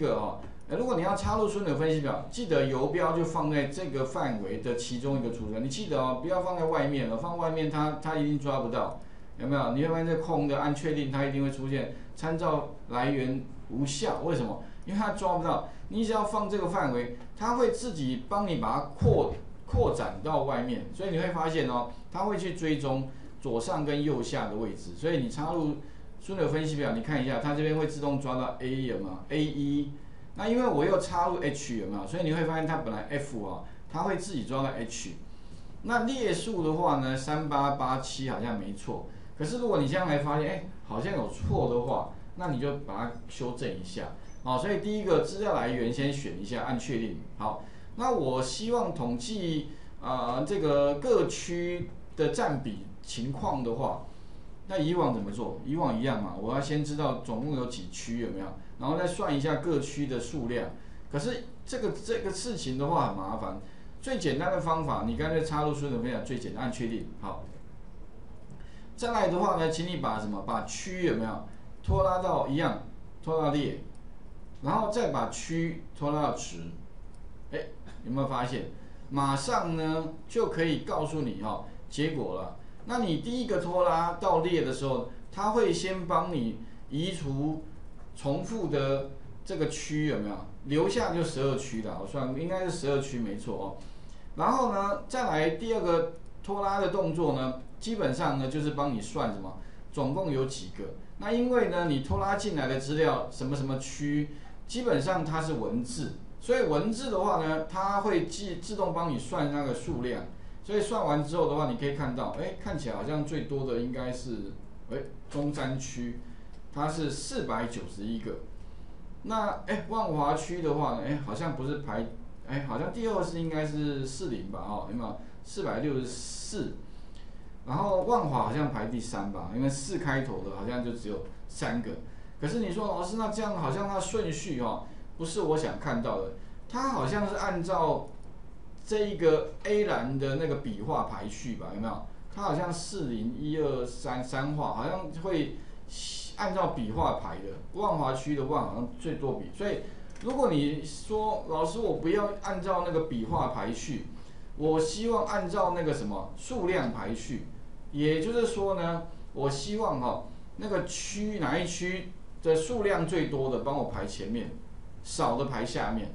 个哦，如果你要插入枢纽分析表，记得游标就放在这个范围的其中一个储存，你记得哦，不要放在外面了，放外面它它一定抓不到，有没有？你会发现这空的按确定，它一定会出现参照来源无效，为什么？因为它抓不到，你只要放这个范围，它会自己帮你把它扩扩展到外面，所以你会发现哦，它会去追踪左上跟右下的位置，所以你插入枢纽分析表，你看一下，它这边会自动抓到 A 有没有？A 一，那因为我又插入 H 有没有？所以你会发现它本来 F 啊，它会自己抓到 H。那列数的话呢，三八八七好像没错，可是如果你将来发现，哎，好像有错的话，那你就把它修正一下。好，所以第一个资料来源先选一下，按确定。好，那我希望统计啊这个各区的占比情况的话，那以往怎么做？以往一样嘛，我要先知道总共有几区有没有，然后再算一下各区的数量。可是这个这个事情的话很麻烦，最简单的方法，你刚才插入数怎么样？最简单，按确定。好，再来的话呢，请你把什么？把区有没有拖拉到一样，拖到列。然后再把区拖拉到值，哎，有没有发现？马上呢就可以告诉你哈结果了。那你第一个拖拉到列的时候，它会先帮你移除重复的这个区有没有？留下就十二区的，我算应该是十二区没错哦。然后呢，再来第二个拖拉的动作呢，基本上呢就是帮你算什么，总共有几个。那因为呢你拖拉进来的资料什么什么区。基本上它是文字，所以文字的话呢，它会自自动帮你算那个数量，所以算完之后的话，你可以看到，哎，看起来好像最多的应该是，哎，中山区，它是四百九十一个，那哎，万华区的话呢，哎，好像不是排，哎，好像第二是应该是四零吧，哦，有没有四百六十四，然后万华好像排第三吧，因为四开头的好像就只有三个。可是你说老师，那这样好像它顺序哦，不是我想看到的。它好像是按照这一个 A 栏的那个笔画排序吧？有没有？它好像四零一二三三画，好像会按照笔画排的。万华区的万好像最多笔，所以如果你说老师，我不要按照那个笔画排序，我希望按照那个什么数量排序，也就是说呢，我希望哈那个区哪一区。的数量最多的帮我排前面，少的排下面。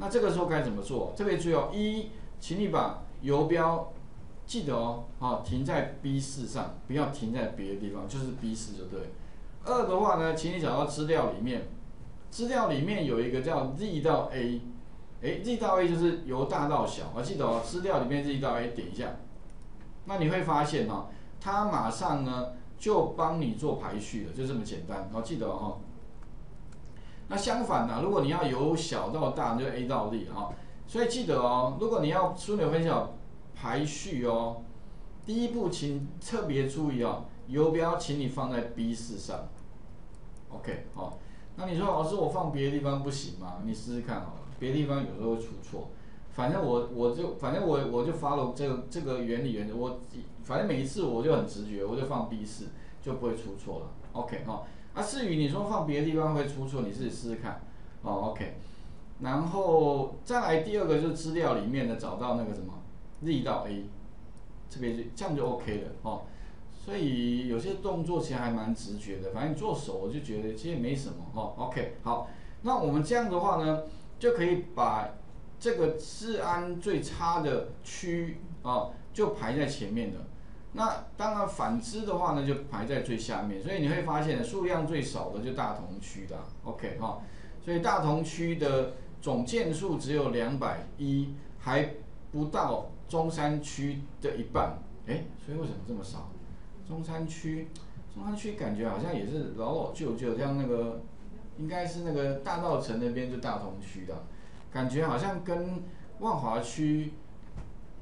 那这个时候该怎么做？特别注意哦，一，请你把游标记得哦，好停在 B 四上，不要停在别的地方，就是 B 四就对。二的话呢，请你找到资料里面，资料里面有一个叫 Z 到 A，哎，Z 到 A 就是由大到小，我记得哦，资料里面 Z 到 A 点一下，那你会发现哈，它马上呢。就帮你做排序了，就这么简单。好，记得哦。那相反呢，如果你要由小到大，就 A 到 D 哈。所以记得哦，如果你要枢纽分析排序哦，第一步请特别注意哦，游标请你放在 B 四上。OK，好。那你说老师，我放别的地方不行吗？你试试看好了，别的地方有时候会出错。反正我我就反正我我就 follow 这个这个原理原则，我反正每一次我就很直觉，我就放 B 四就不会出错了。OK 哈，至于你说放别的地方会出错，你自己试试看。哦 OK，然后再来第二个就是资料里面的找到那个什么 Z 到 A，这边就这样就 OK 了哦。所以有些动作其实还蛮直觉的，反正做手我就觉得其实没什么哦。OK 好，那我们这样的话呢，就可以把。这个治安最差的区啊，就排在前面的。那当然反之的话呢，就排在最下面。所以你会发现，数量最少的就大同区的。OK 哈，所以大同区的总件数只有两百一，还不到中山区的一半。哎，所以为什么这么少？中山区，中山区感觉好像也是老老旧旧，像那个应该是那个大道城那边就大同区的。感觉好像跟万华区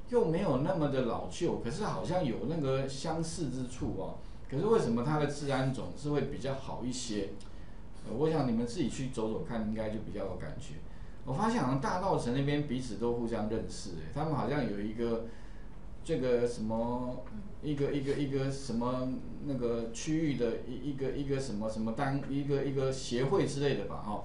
又没有那么的老旧，可是好像有那个相似之处哦。可是为什么它的治安总是会比较好一些？我想你们自己去走走看，应该就比较有感觉。我发现好像大道城那边彼此都互相认识，哎，他们好像有一个这个什么一个一个一个什么那个区域的一一个一个什么什么单一个一个协会之类的吧，哦。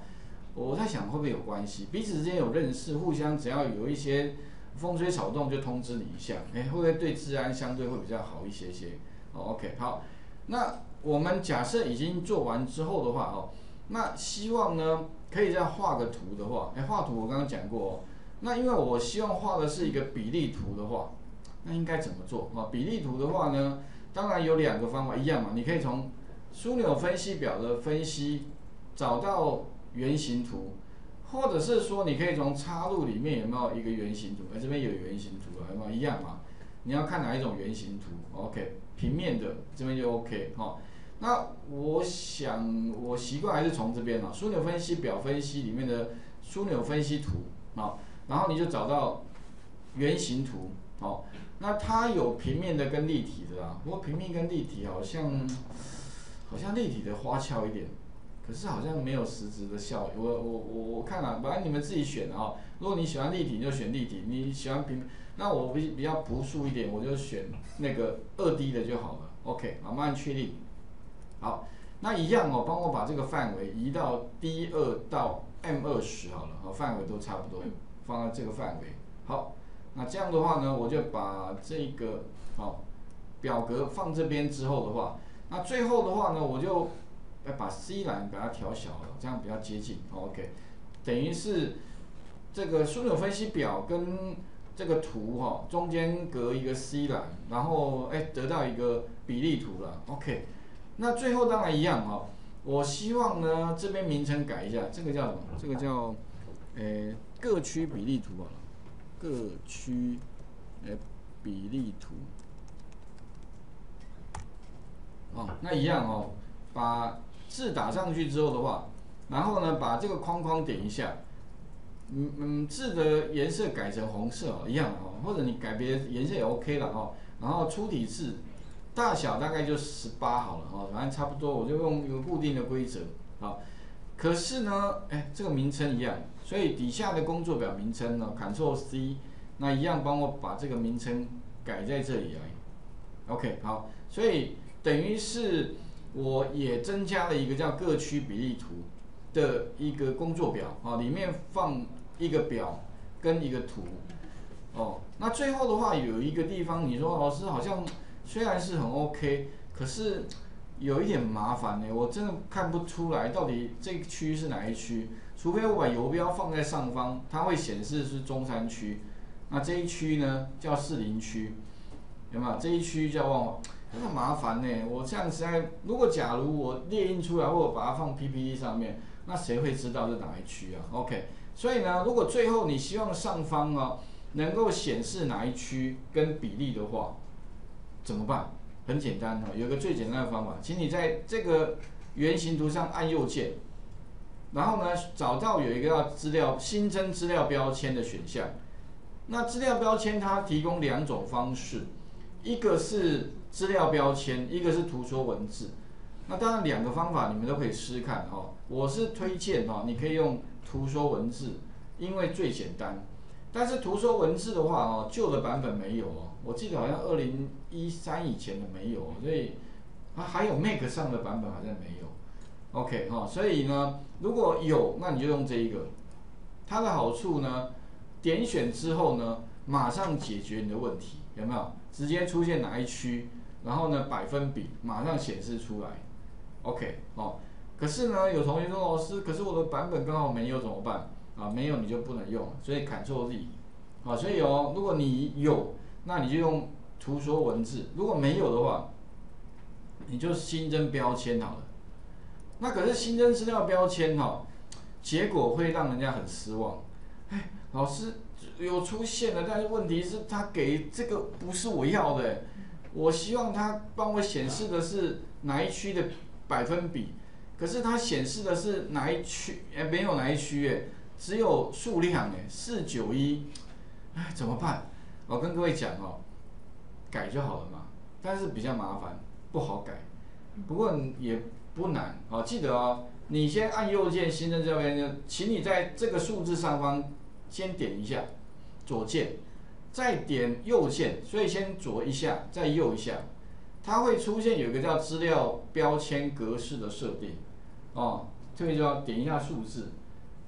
我在想会不会有关系，彼此之间有认识，互相只要有一些风吹草动就通知你一下，哎，会不会对治安相对会比较好一些些？哦，OK，好，那我们假设已经做完之后的话，哦，那希望呢可以再画个图的话，哎，画图我刚刚讲过哦，那因为我希望画的是一个比例图的话，那应该怎么做啊？比例图的话呢，当然有两个方法，一样嘛，你可以从枢纽分析表的分析找到原型图，或者是说你可以从插入里面有没有一个圆形图？哎，这边有圆形图了，有没有一样嘛？你要看哪一种圆形图？OK。平面的这边就 OK 哈，那我想我习惯还是从这边啊，枢纽分析表分析里面的枢纽分析图啊，然后你就找到圆形图哦，那它有平面的跟立体的啦，不过平面跟立体好像好像立体的花俏一点，可是好像没有实质的效，我我我我看了，反正你们自己选啊，如果你喜欢立体就选立体，你喜欢平。那我比比较朴素一点，我就选那个二 D 的就好了。OK，好，慢慢确定。好，那一样哦，帮我把这个范围移到 D 二到 M 二十好了，好，范围都差不多，放在这个范围。好，那这样的话呢，我就把这个好表格放这边之后的话，那最后的话呢，我就要把 C 栏把它调小了，这样比较接近。OK，等于是这个枢纽分析表跟这个图哈，中间隔一个 C 栏，然后哎得到一个比例图了。OK，那最后当然一样哈，我希望呢这边名称改一下，这个叫什么？这个叫诶各区比例图好了，各区诶比例图。哦，那一样哦，把字打上去之后的话，然后呢把这个框框点一下。嗯嗯，字的颜色改成红色哦，一样哦，或者你改别颜色也 OK 了哦。然后粗体字大小大概就十八好了哦，反正差不多，我就用一个固定的规则啊。可是呢，哎，这个名称一样，所以底下的工作表名称呢，Ctrl C，那一样帮我把这个名称改在这里来。OK，好，所以等于是我也增加了一个叫各区比例图。的一个工作表啊，里面放一个表跟一个图哦。那最后的话有一个地方，你说老师好像虽然是很 OK，可是有一点麻烦呢。我真的看不出来到底这区是哪一区，除非我把游标放在上方，它会显示是中山区。那这一区呢叫士林区，有没有？这一区叫那，很麻烦呢。我这样实在，如果假如我列印出来，或者把它放 PPT 上面。那谁会知道是哪一区啊？OK，所以呢，如果最后你希望上方哦能够显示哪一区跟比例的话，怎么办？很简单哈，有个最简单的方法，请你在这个圆形图上按右键，然后呢找到有一个要资料新增资料标签的选项。那资料标签它提供两种方式，一个是资料标签，一个是图说文字。那当然两个方法你们都可以试试看哈。我是推荐哈，你可以用图说文字，因为最简单。但是图说文字的话哦，旧的版本没有哦，我记得好像二零一三以前的没有，所以啊还有 Mac 上的版本好像没有。OK 哈，所以呢，如果有，那你就用这一个。它的好处呢，点选之后呢，马上解决你的问题，有没有？直接出现哪一区，然后呢百分比马上显示出来。OK 哦。可是呢，有同学说老师，可是我的版本刚好没有怎么办？啊，没有你就不能用，所以 Ctrl Z，啊，所以哦，如果你有，那你就用图说文字；如果没有的话，你就新增标签好了。那可是新增资料标签哈，结果会让人家很失望。哎，老师有出现了，但是问题是他给这个不是我要的，我希望他帮我显示的是哪一区的百分比。可是它显示的是哪一区？哎，没有哪一区哎，只有数量哎，四九一，哎，怎么办？我跟各位讲哦，改就好了嘛。但是比较麻烦，不好改。不过也不难哦，记得哦，你先按右键新增这边，请你在这个数字上方先点一下左键，再点右键，所以先左一下，再右一下。它会出现有一个叫资料标签格式的设定，哦，这边就要点一下数字，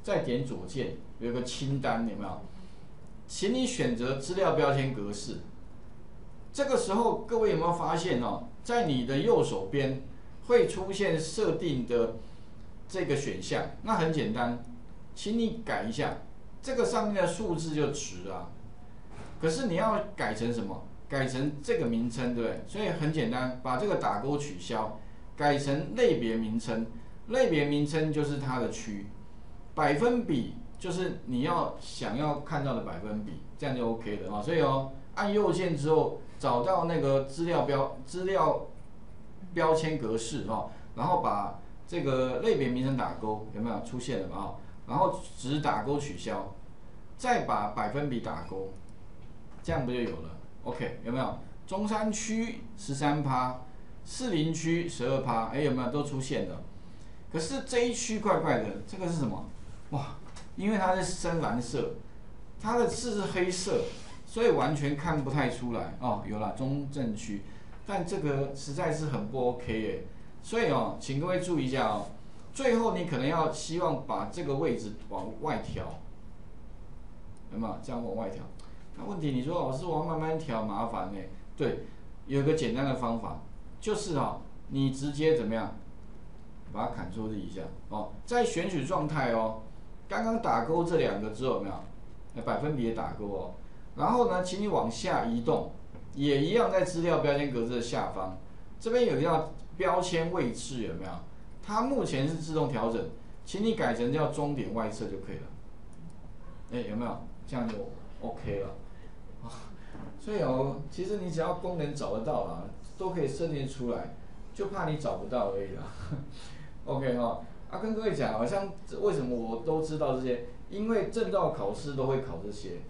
再点左键，有个清单，有没有？请你选择资料标签格式。这个时候，各位有没有发现哦，在你的右手边会出现设定的这个选项？那很简单，请你改一下，这个上面的数字就值啊。可是你要改成什么？改成这个名称，对不对？所以很简单，把这个打勾取消，改成类别名称。类别名称就是它的区，百分比就是你要想要看到的百分比，这样就 OK 了啊。所以哦，按右键之后找到那个资料标资料标签格式啊，然后把这个类别名称打勾，有没有出现了嘛？啊，然后只打勾取消，再把百分比打勾，这样不就有了？OK，有没有？中山区十三趴，士林区十二趴，哎，有没有都出现了？可是这一区怪怪的，这个是什么？哇，因为它是深蓝色，它的字是黑色，所以完全看不太出来哦。有了中正区，但这个实在是很不 OK 哎。所以哦，请各位注意一下哦，最后你可能要希望把这个位置往外调，有没有？这样往外调。那问题你说老师我要慢慢调麻烦呢？对，有个简单的方法，就是哦，你直接怎么样？把它砍出这一下哦，在选取状态哦，刚刚打勾这两个之后有没有？百分比也打勾哦。然后呢，请你往下移动，也一样在资料标签格子的下方，这边有叫标签位置有没有？它目前是自动调整，请你改成叫终点外侧就可以了。哎，有没有？这样就 OK 了。所以哦，其实你只要功能找得到啦，都可以设定出来，就怕你找不到而已啦。OK 哈，啊跟各位讲，好像为什么我都知道这些？因为证照考试都会考这些，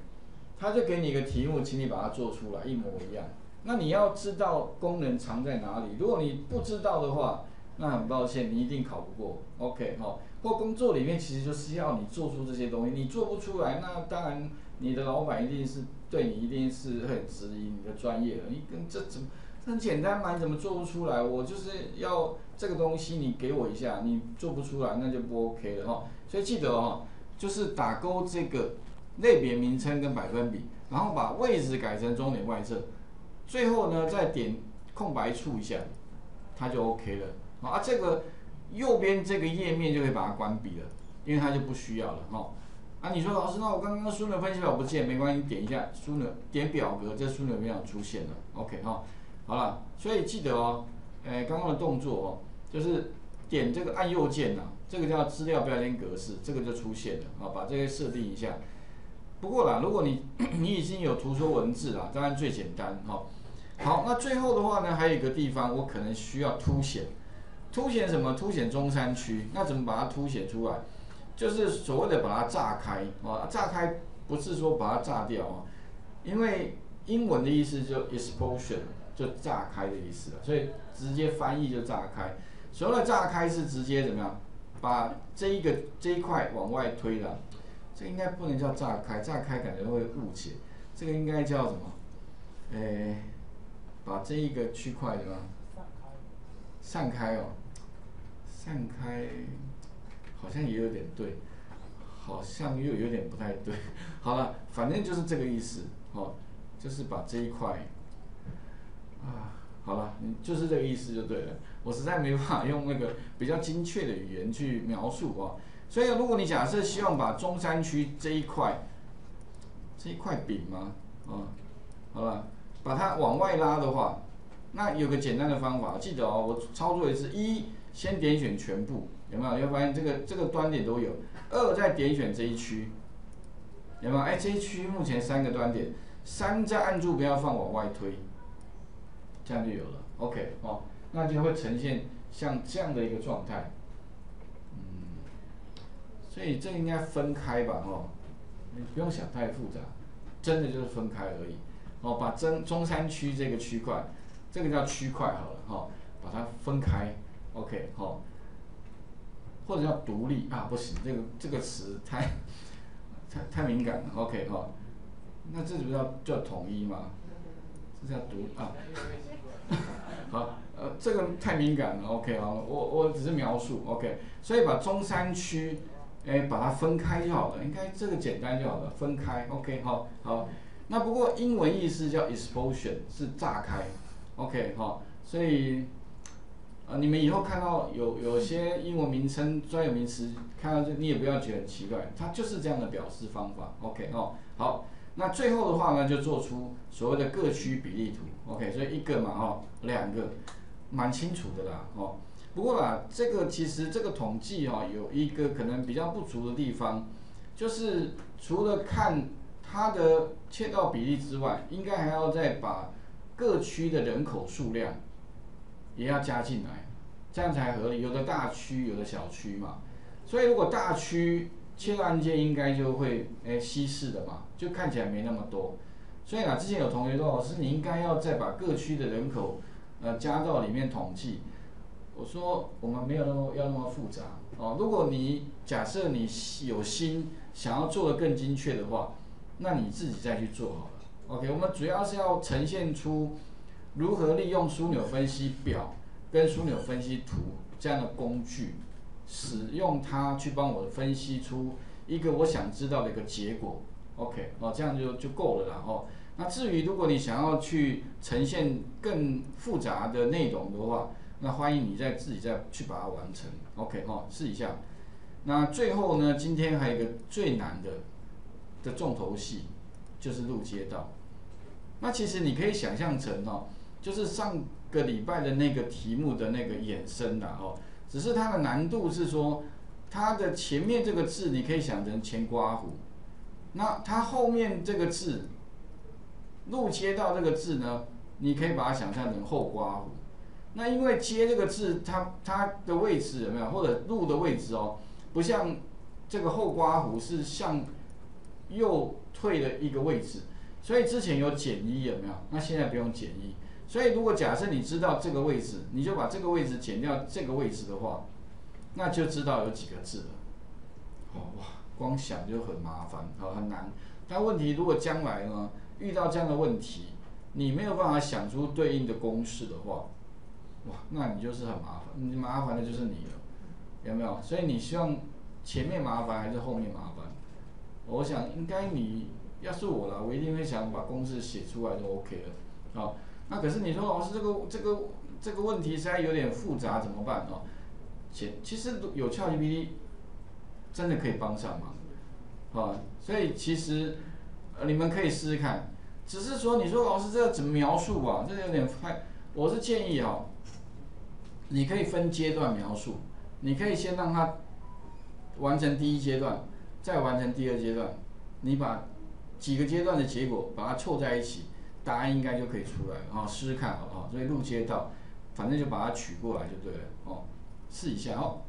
他就给你一个题目，请你把它做出来，一模一样。那你要知道功能藏在哪里，如果你不知道的话，那很抱歉，你一定考不过。OK 哈，或工作里面其实就是要你做出这些东西，你做不出来，那当然你的老板一定是对你一定是很质疑你的专业了。你跟这怎么？很简单嘛，你怎么做不出来？我就是要这个东西，你给我一下，你做不出来那就不 OK 了哈。所以记得哦，就是打勾这个类别名称跟百分比，然后把位置改成终点外侧，最后呢再点空白处一下，它就 OK 了。啊，这个右边这个页面就可以把它关闭了，因为它就不需要了哈。啊，你说老师，那我刚刚输入分析表不见，没关系，点一下输入点表格，这输入表出现了，OK 哈。好了，所以记得哦，诶，刚刚的动作哦，就是点这个按右键呐，这个叫资料标签格式，这个就出现了啊，把这些设定一下。不过啦，如果你 你已经有图说文字啦，当然最简单哈。好，那最后的话呢，还有一个地方我可能需要凸显，凸显什么？凸显中山区。那怎么把它凸显出来？就是所谓的把它炸开啊，炸开不是说把它炸掉啊，因为英文的意思就 explosion。就炸开的意思了，所以直接翻译就炸开。所谓的炸开是直接怎么样，把这一个这一块往外推了。这应该不能叫炸开，炸开感觉会误解。这个应该叫什么？诶，把这一个区块对吧？散开哦，散开，好像也有点对，好像又有点不太对。好了，反正就是这个意思，哦，就是把这一块。啊，好了，就是这个意思就对了。我实在没办法用那个比较精确的语言去描述啊。所以，如果你假设希望把中山区这一块这一块饼吗？啊，好了，把它往外拉的话，那有个简单的方法，记得哦，我操作也是：一，先点选全部，有没有？你会发现这个这个端点都有；二，再点选这一区，有没有？哎，这一区目前三个端点，三再按住不要放，往外推。这样就有了，OK 哦，那就会呈现像这样的一个状态，嗯，所以这应该分开吧，哦，你不用想太复杂，真的就是分开而已，哦，把中中山区这个区块，这个叫区块好了，哈，把它分开，OK 好，或者叫独立啊，不行，这个这个词太 太太敏感了，OK 哈，那这不叫叫统一吗？这叫独啊。好，呃，这个太敏感了，OK 啊，我我只是描述，OK，所以把中山区，哎，把它分开就好了，应该这个简单就好了，分开，OK 好，好。那不过英文意思叫 explosion，是炸开，OK 哈，所以。啊，你们以后看到有有些英文名称专有名词，看到这你也不要觉得很奇怪，它就是这样的表示方法。OK 哦，好，那最后的话呢，就做出所谓的各区比例图。OK，所以一个嘛，哦，两个，蛮清楚的啦，哦。不过啦，这个其实这个统计哈，有一个可能比较不足的地方，就是除了看它的切到比例之外，应该还要再把各区的人口数量。也要加进来，这样才合理。有的大区，有的小区嘛，所以如果大区切案件应该就会诶稀释的嘛，就看起来没那么多。所以啊，之前有同学说，老师你应该要再把各区的人口呃加到里面统计。我说我们没有那么要那么复杂哦。如果你假设你有心想要做的更精确的话，那你自己再去做好了。OK，我们主要是要呈现出。如何利用枢纽分析表跟枢纽分析图这样的工具，使用它去帮我分析出一个我想知道的一个结果？OK，哦，这样就就够了啦。哦，那至于如果你想要去呈现更复杂的内容的话，那欢迎你再自己再去把它完成。OK，哦，试一下。那最后呢，今天还有一个最难的的重头戏，就是路街道。那其实你可以想象成哦。就是上个礼拜的那个题目的那个衍生的哦，只是它的难度是说，它的前面这个字你可以想成前刮胡，那它后面这个字，路接到这个字呢，你可以把它想象成后刮胡。那因为接这个字，它它的位置有没有，或者路的位置哦，不像这个后刮胡是向右退的一个位置，所以之前有减一有没有？那现在不用减一。所以，如果假设你知道这个位置，你就把这个位置减掉这个位置的话，那就知道有几个字了。哦哇，光想就很麻烦，好很难。但问题如果将来呢遇到这样的问题，你没有办法想出对应的公式的话，哇，那你就是很麻烦，你麻烦的就是你了，有没有？所以你希望前面麻烦还是后面麻烦？我想应该你要是我了，我一定会想把公式写出来就 OK 了，好。那可是你说老师这个这个这个问题实在有点复杂，怎么办哦？其其实有 ChatGPT 真的可以帮上忙，啊，所以其实呃你们可以试试看。只是说你说老师这个怎么描述啊？这个有点太，我是建议哦，你可以分阶段描述，你可以先让他完成第一阶段，再完成第二阶段，你把几个阶段的结果把它凑在一起。答案应该就可以出来了，试试看好不好？所以路街道，反正就把它取过来就对了，哦，试一下哦。